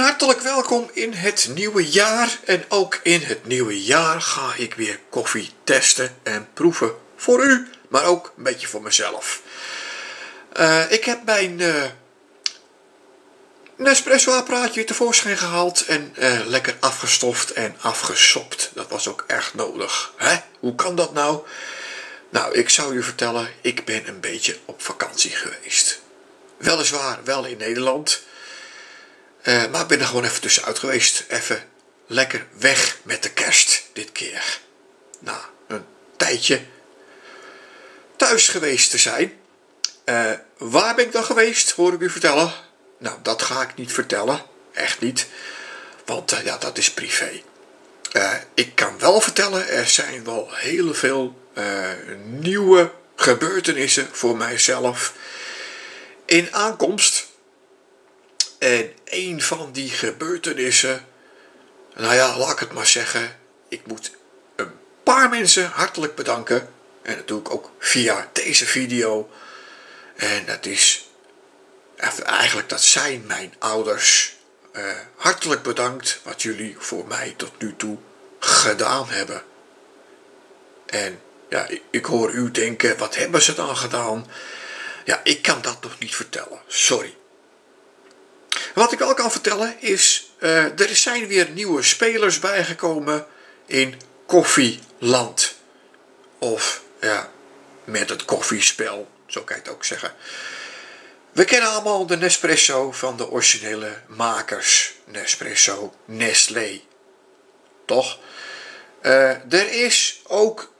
Hartelijk welkom in het nieuwe jaar. En ook in het nieuwe jaar ga ik weer koffie testen en proeven. Voor u, maar ook een beetje voor mezelf. Uh, ik heb mijn uh, Nespresso-apparaatje tevoorschijn gehaald en uh, lekker afgestoft en afgesopt. Dat was ook echt nodig. Hè? Hoe kan dat nou? Nou, ik zou u vertellen, ik ben een beetje op vakantie geweest. Weliswaar wel in Nederland, uh, maar ik ben er gewoon even tussenuit geweest. Even lekker weg met de kerst dit keer. Nou, een tijdje thuis geweest te zijn. Uh, waar ben ik dan geweest, hoor ik u vertellen? Nou, dat ga ik niet vertellen. Echt niet. Want uh, ja, dat is privé. ik kan wel vertellen, er zijn wel heel veel nieuwe gebeurtenissen voor mijzelf in aankomst. En een van die gebeurtenissen, nou ja, laat ik het maar zeggen, ik moet een paar mensen hartelijk bedanken. En dat doe ik ook via deze video. En dat is, eigenlijk dat zijn mijn ouders. Uh, hartelijk bedankt wat jullie voor mij tot nu toe gedaan hebben. En ja, ik hoor u denken, wat hebben ze dan gedaan? Ja, ik kan dat nog niet vertellen. Sorry. Wat ik wel kan vertellen is, uh, er zijn weer nieuwe spelers bijgekomen in Koffieland. Of ja, met het koffiespel, zo kan je het ook zeggen. We kennen allemaal de Nespresso van de originele makers. Nespresso, Nestlé. Toch? Uh, er is ook,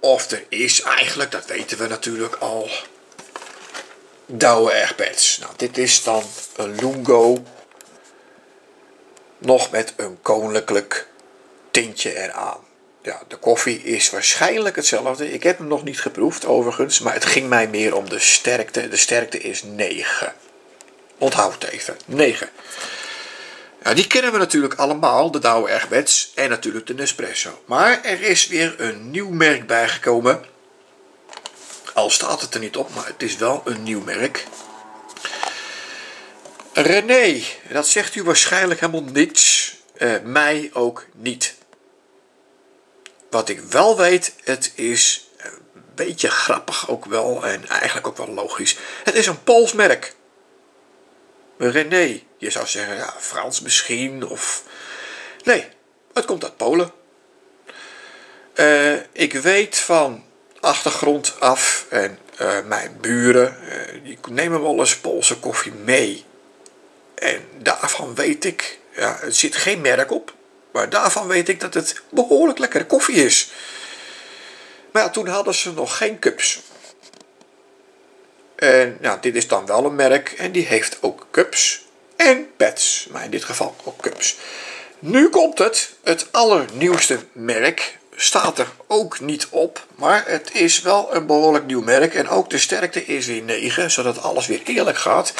of er is eigenlijk, dat weten we natuurlijk al, Douwe Airpads. Nou, dit is dan een Lungo. Nog met een koninklijk tintje eraan. Ja, de koffie is waarschijnlijk hetzelfde. Ik heb hem nog niet geproefd overigens, maar het ging mij meer om de sterkte. De sterkte is 9. Onthoud even, 9. Nou, die kennen we natuurlijk allemaal, de Douwe Airpads en natuurlijk de Nespresso. Maar er is weer een nieuw merk bijgekomen al staat het er niet op, maar het is wel een nieuw merk. René, dat zegt u waarschijnlijk helemaal niets. Uh, mij ook niet. Wat ik wel weet, het is een beetje grappig ook wel en eigenlijk ook wel logisch. Het is een Pools merk. René, je zou zeggen, ja, Frans misschien of... Nee, het komt uit Polen. Uh, ik weet van achtergrond af. En uh, mijn buren, uh, die nemen wel eens Poolse koffie mee. En daarvan weet ik, ja, het zit geen merk op. Maar daarvan weet ik dat het behoorlijk lekkere koffie is. Maar ja, toen hadden ze nog geen cups. En ja, dit is dan wel een merk en die heeft ook cups en pads. Maar in dit geval ook cups. Nu komt het, het allernieuwste merk staat er ook niet op. Maar het is wel een behoorlijk nieuw merk. En ook de sterkte is weer 9, zodat alles weer eerlijk gaat.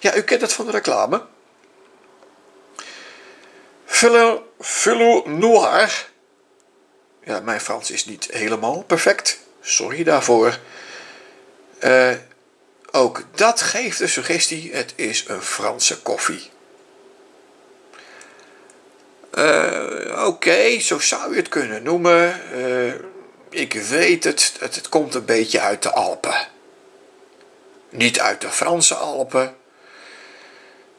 Ja, u kent het van de reclame. Filo Noir. Ja, mijn Frans is niet helemaal perfect. Sorry daarvoor. Uh, ook dat geeft de suggestie, het is een Franse koffie. Uh, Oké, zo zou je het kunnen noemen. Uh, ik weet het, het, komt een beetje uit de Alpen. Niet uit de Franse Alpen.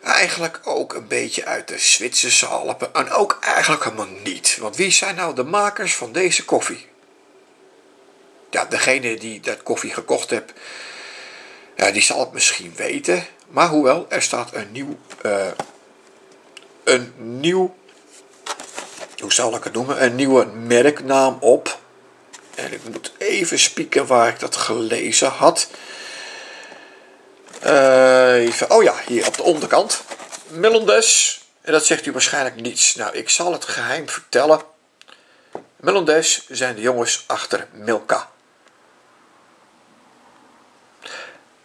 Eigenlijk ook een beetje uit de Zwitserse Alpen. En ook eigenlijk helemaal niet. Want wie zijn nou de makers van deze koffie? Ja, degene die dat koffie gekocht heeft, ja, die zal het misschien weten. Maar hoewel, er staat een nieuw, uh, een nieuw zal ik het noemen, een nieuwe merknaam op. En ik moet even spieken waar ik dat gelezen had. Uh, even, oh ja, hier op de onderkant. Melondes. En dat zegt u waarschijnlijk niets. Nou, ik zal het geheim vertellen. Melondes zijn de jongens achter Milka.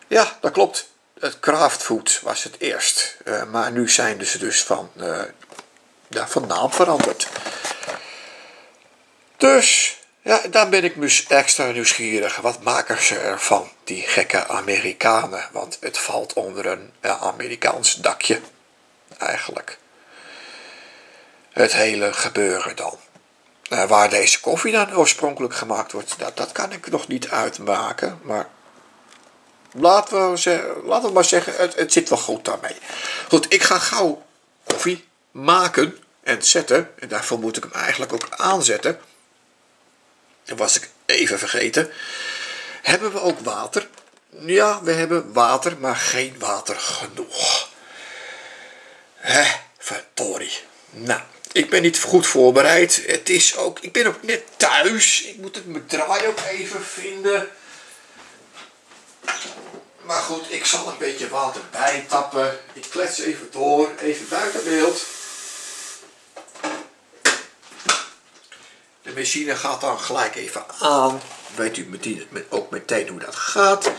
Ja, dat klopt. Het craftfood was het eerst. Uh, maar nu zijn ze dus van uh, van naam veranderd. Dus ja, dan ben ik dus extra nieuwsgierig. Wat maken ze ervan, die gekke Amerikanen? Want het valt onder een Amerikaans dakje, eigenlijk. het hele gebeuren dan. Uh, waar deze koffie dan oorspronkelijk gemaakt wordt, dat, dat kan ik nog niet uitmaken. Maar laten we, zeggen, laten we maar zeggen, het, het zit wel goed daarmee. Goed, ik ga gauw koffie maken en zetten. En daarvoor moet ik hem eigenlijk ook aanzetten. Was ik even vergeten. Hebben we ook water? Ja, we hebben water, maar geen water genoeg. Hé, verdorie. Nou, ik ben niet goed voorbereid. Het is ook, ik ben ook net thuis. Ik moet het mijn draai ook even vinden. Maar goed, ik zal een beetje water bijtappen. Ik klets even door, even buiten beeld. De machine gaat dan gelijk even aan. Weet u meteen, ook meteen hoe dat gaat.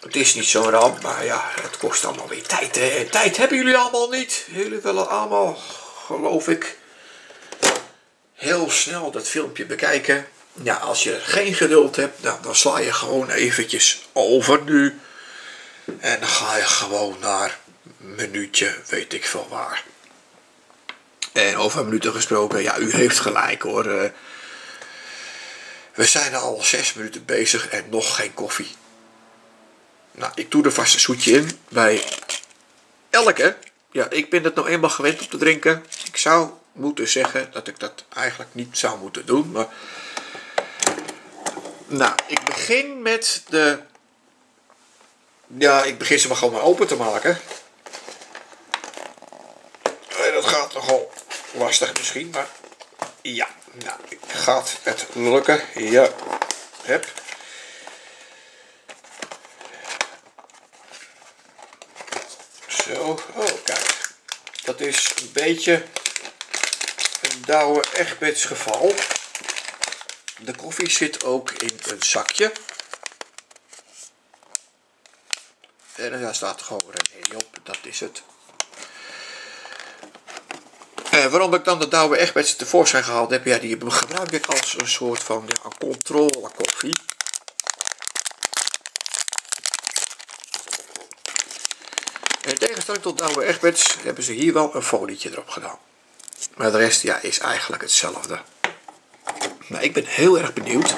Het is niet zo'n ramp, maar ja, het kost allemaal weer tijd. Hè. tijd hebben jullie allemaal niet. Jullie willen allemaal, geloof ik, heel snel dat filmpje bekijken. Ja, als je geen geduld hebt, dan sla je gewoon eventjes over nu. En dan ga je gewoon naar minuutje, weet ik veel waar. En over minuten gesproken, ja, u heeft gelijk hoor. Eh, we zijn al zes minuten bezig en nog geen koffie. Nou, ik doe er vast een zoetje in bij elke. Ja, ik ben het nou eenmaal gewend om te drinken. Ik zou moeten zeggen dat ik dat eigenlijk niet zou moeten doen, maar... Nou, ik begin met de... Ja, ik begin ze maar gewoon maar open te maken. En dat gaat nogal lastig misschien, maar... Ja, nou, gaat het lukken. Ja, heb. Zo, oh kijk. Dat is een beetje een Douwe Egberts geval. De koffie zit ook in een zakje. En daar staat gewoon René op, dat is het. En waarom ik dan de Douwe Egberts tevoorschijn gehaald heb, ja, die gebruik ik als een soort van ja, controle koffie. In tegenstelling tot Douwe Egberts hebben ze hier wel een folietje erop gedaan. Maar de rest ja, is eigenlijk hetzelfde. Maar ik ben heel erg benieuwd.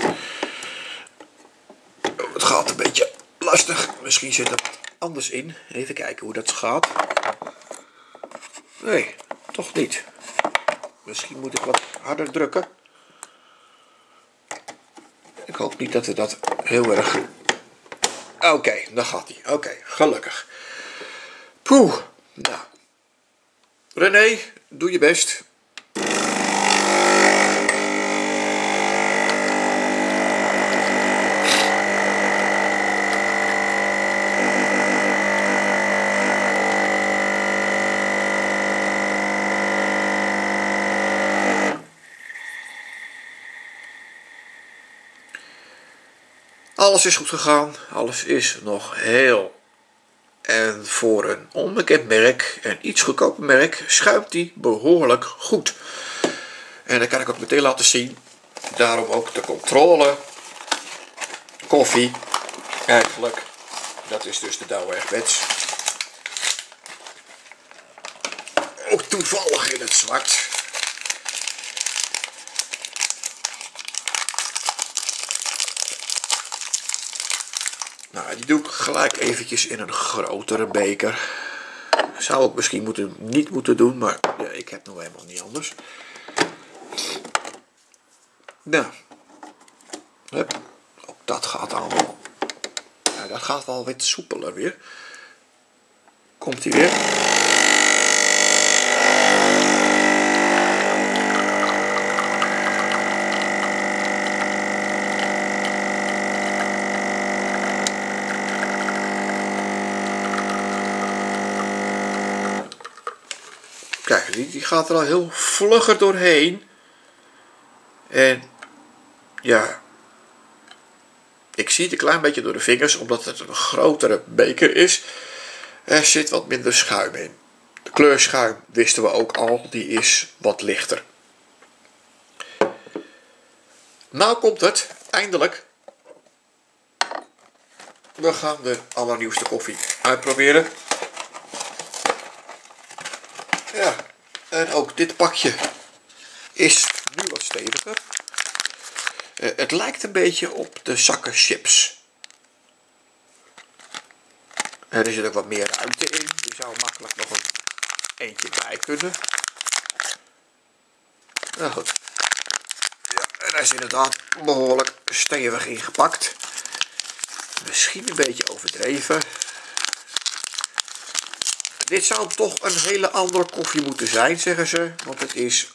Het gaat een beetje lastig. Misschien zit er anders in. Even kijken hoe dat gaat. Nee, toch niet. Misschien moet ik wat harder drukken. Ik hoop niet dat we dat heel erg... Oké, dan gaat hij. Oké, gelukkig. Poeh, nou. René, doe je best. Is goed gegaan, alles is nog heel en voor een onbekend merk en iets goedkoper merk schuimt die behoorlijk goed. En dat kan ik ook meteen laten zien. Daarom ook de controle. Koffie. Eigenlijk. Dat is dus de Douwe. Ook toevallig in het zwart. Nou, die doe ik gelijk eventjes in een grotere beker. Zou ik misschien moeten, niet moeten doen, maar ja, ik heb nog helemaal niet anders. Nou, ook dat gaat allemaal. Dat gaat wel wat soepeler weer. Komt hij weer. Kijk, die, die gaat er al heel vlugger doorheen. En ja, ik zie het een klein beetje door de vingers, omdat het een grotere beker is. Er zit wat minder schuim in. De kleurschuim wisten we ook al, die is wat lichter. Nou komt het, eindelijk. We gaan de allernieuwste koffie uitproberen. En ook dit pakje is nu wat steviger. Uh, het lijkt een beetje op de zakken chips. Er zit ook wat meer ruimte in. Die zou makkelijk nog een eentje bij kunnen. Nou goed. Ja, en hij is inderdaad behoorlijk stevig ingepakt. Misschien een beetje overdreven. Dit zou toch een hele andere koffie moeten zijn, zeggen ze. Want het is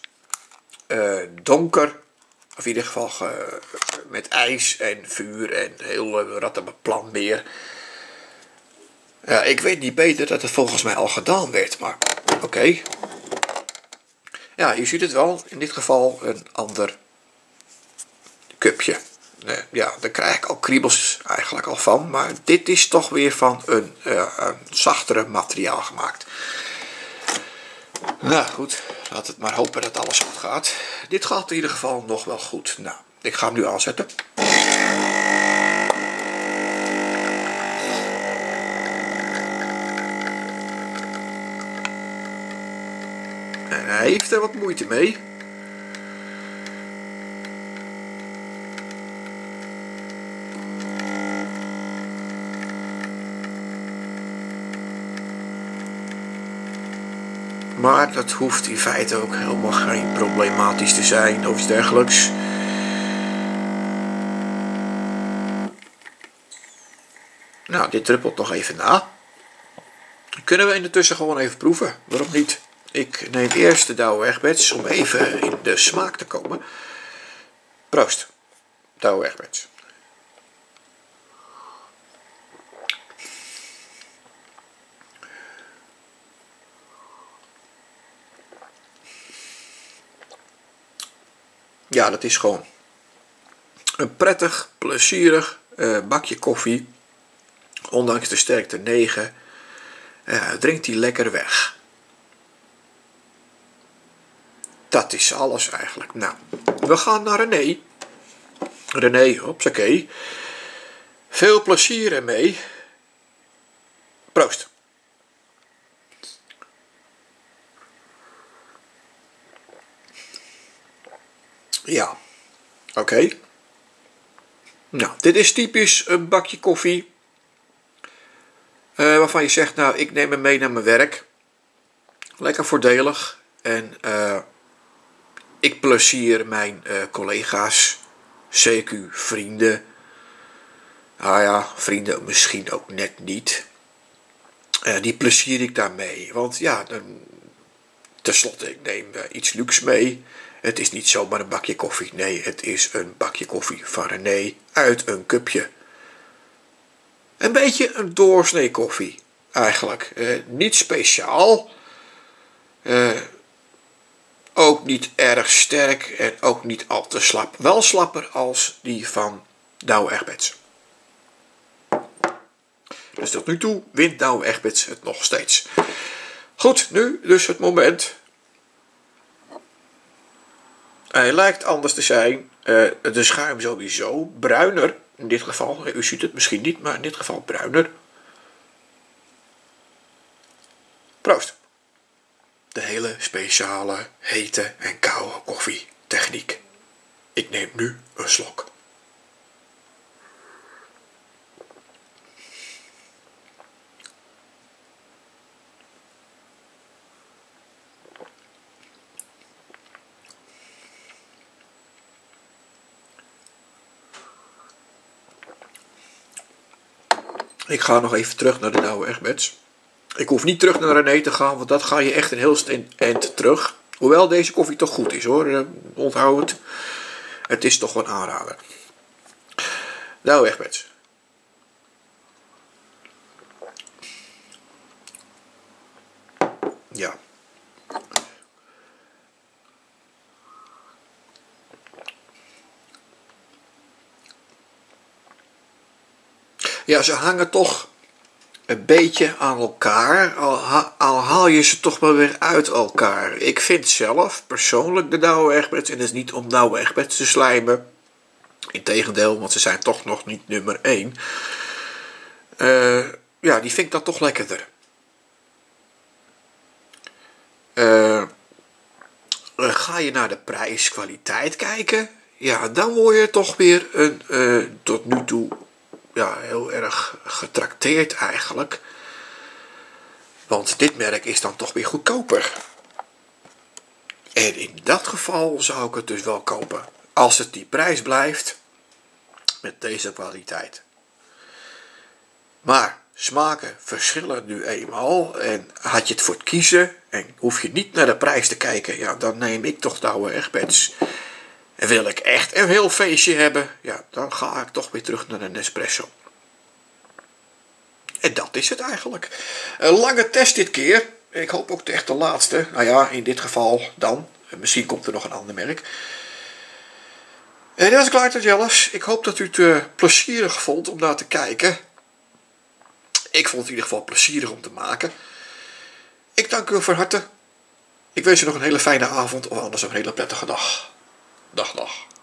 uh, donker. Of in ieder geval uh, met ijs en vuur en heel uh, rattenplan meer. Ja, ik weet niet beter dat het volgens mij al gedaan werd, maar oké. Ja, je ziet het wel. In dit geval een ander cupje. Ja, daar krijg ik al kriebels eigenlijk al van. Maar dit is toch weer van een, uh, zachtere materiaal gemaakt. Nou goed, laat het maar hopen dat alles goed gaat. Dit gaat in ieder geval nog wel goed. Nou, ik ga hem nu aanzetten. En hij heeft er wat moeite mee. Maar dat hoeft in feite ook helemaal geen problematisch te zijn of iets dergelijks. Nou, dit druppelt nog even na. Kunnen we intussen gewoon even proeven. Waarom niet? Ik neem eerst de Douwe Egberts om even in de smaak te komen. Proost, Douwe. Ja, dat is gewoon een prettig, plezierig uh, bakje koffie. Ondanks de sterkte 9 uh, drinkt hij lekker weg. Dat is alles eigenlijk. Nou, we gaan naar René. René, oké. Veel plezier ermee. Proost. Ja, oké. Nou, dit is typisch een bakje koffie. Uh, waarvan je zegt, nou, ik neem hem mee naar mijn werk. Lekker voordelig. En uh, ik plezier mijn uh, collega's, CQ, vrienden. Nou ja, vrienden misschien ook net niet. die plezier ik daarmee. Want ja, dan, tenslotte, ik neem iets luxe mee. Het is niet zomaar een bakje koffie. Nee, het is een bakje koffie van René uit een cupje. Een beetje een doorsnee koffie, eigenlijk. Eh, niet speciaal. Eh, ook niet erg sterk en ook niet al te slap. Wel slapper als die van Douwe Egberts. Dus tot nu toe wint Douwe Egberts het nog steeds. Goed, nu dus het moment hij lijkt anders te zijn. Uh, de schuim sowieso bruiner. In dit geval, u ziet het misschien niet, maar in dit geval bruiner. Proost. De hele speciale hete en koude koffietechniek. Ik neem nu een slok. Ik ga nog even terug naar de Douwe Egberts. Ik hoef niet terug naar René te gaan, want dat ga je echt een heel eind terug. Hoewel deze koffie toch goed is hoor, eh, onthoud het. Het is toch een aanrader. Douwe Egberts. Ja. Ja, ze hangen toch een beetje aan elkaar, al, al, haal je ze toch maar weer uit elkaar. Ik vind zelf persoonlijk de Douwe Egberts, en dat is niet om Douwe Egberts te slijmen, integendeel, want ze zijn toch nog niet nummer 1. Uh, eh, ja, die vind ik dan toch lekkerder. Uh, eh, ga je naar de prijs-kwaliteit kijken, ja, dan word je toch weer een, eh, tot nu toe ja, heel erg getrakteerd eigenlijk. Want dit merk is dan toch weer goedkoper. En in dat geval zou ik het dus wel kopen. Als het die prijs blijft met deze kwaliteit. Maar smaken verschillen nu eenmaal. En had je het voor het kiezen en hoef je niet naar de prijs te kijken, ja, dan neem ik toch de oude Egberts. En wil ik echt een heel feestje hebben, ja, dan ga ik toch weer terug naar een Nespresso. En dat is het eigenlijk. Een lange test dit keer. Ik hoop ook echt de laatste. Nou ja, in dit geval dan. Misschien komt er nog een ander merk. En dat is klaar tot Jellis. Ik hoop dat u het uh, plezierig vond om naar te kijken. Ik vond het in ieder geval plezierig om te maken. Ik dank u van harte. Ik wens u nog een hele fijne avond of anders een hele prettige dag. Dag, dag.